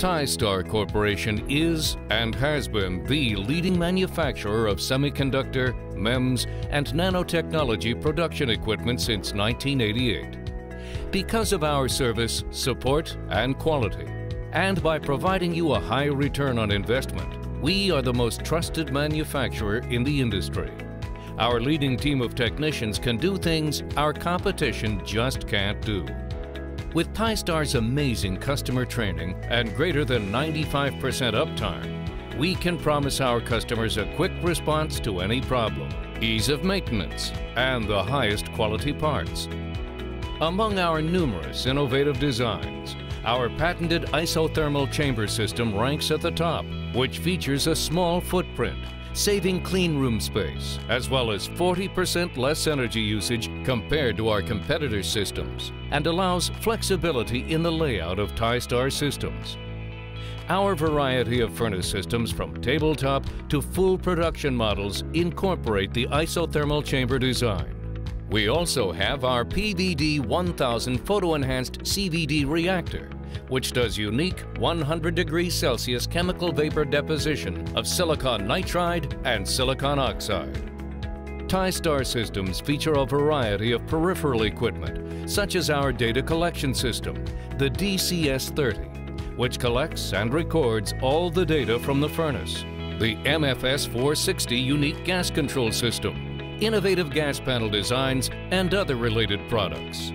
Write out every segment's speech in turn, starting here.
Tystar Corporation is and has been the leading manufacturer of semiconductor, MEMS, and nanotechnology production equipment since 1988. Because of our service, support, and quality, and by providing you a high return on investment, we are the most trusted manufacturer in the industry. Our leading team of technicians can do things our competition just can't do. With Tystar's amazing customer training and greater than 95% uptime, we can promise our customers a quick response to any problem, ease of maintenance, and the highest quality parts. Among our numerous innovative designs, our patented isothermal chamber system ranks at the top, which features a small footprint saving clean room space, as well as 40% less energy usage compared to our competitor systems, and allows flexibility in the layout of Tystar systems. Our variety of furnace systems from tabletop to full production models incorporate the isothermal chamber design. We also have our PVD 1000 photo-enhanced CVD reactor, which does unique 100 degrees Celsius chemical vapor deposition of silicon nitride and silicon oxide. Tystar systems feature a variety of peripheral equipment, such as our data collection system, the DCS-30, which collects and records all the data from the furnace, the MFS-460 unique gas control system, innovative gas panel designs, and other related products.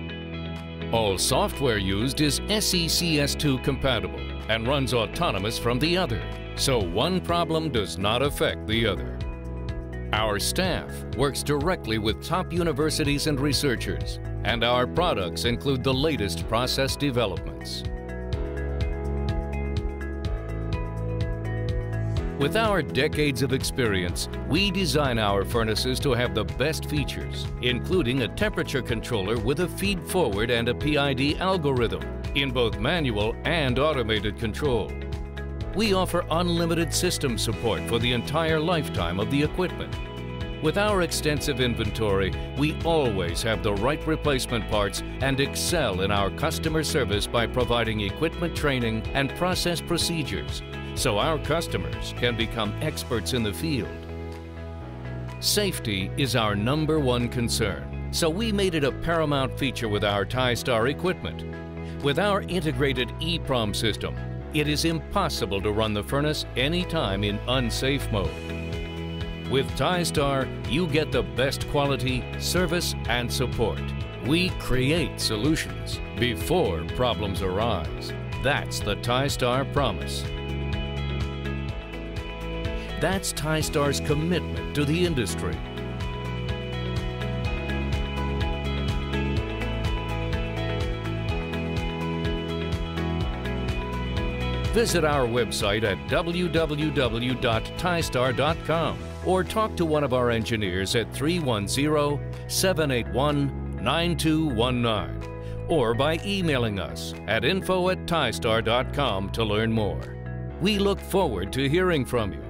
All software used is SECS2 compatible and runs autonomous from the other, so one problem does not affect the other. Our staff works directly with top universities and researchers, and our products include the latest process developments. With our decades of experience, we design our furnaces to have the best features, including a temperature controller with a feed-forward and a PID algorithm in both manual and automated control. We offer unlimited system support for the entire lifetime of the equipment. With our extensive inventory, we always have the right replacement parts and excel in our customer service by providing equipment training and process procedures so our customers can become experts in the field. Safety is our number one concern, so we made it a paramount feature with our Tystar equipment. With our integrated EEPROM system, it is impossible to run the furnace anytime in unsafe mode. With Tystar, you get the best quality, service, and support. We create solutions before problems arise. That's the Tystar promise. That's Tystar's commitment to the industry. Visit our website at www.tystar.com or talk to one of our engineers at 310-781-9219 or by emailing us at info at to learn more. We look forward to hearing from you.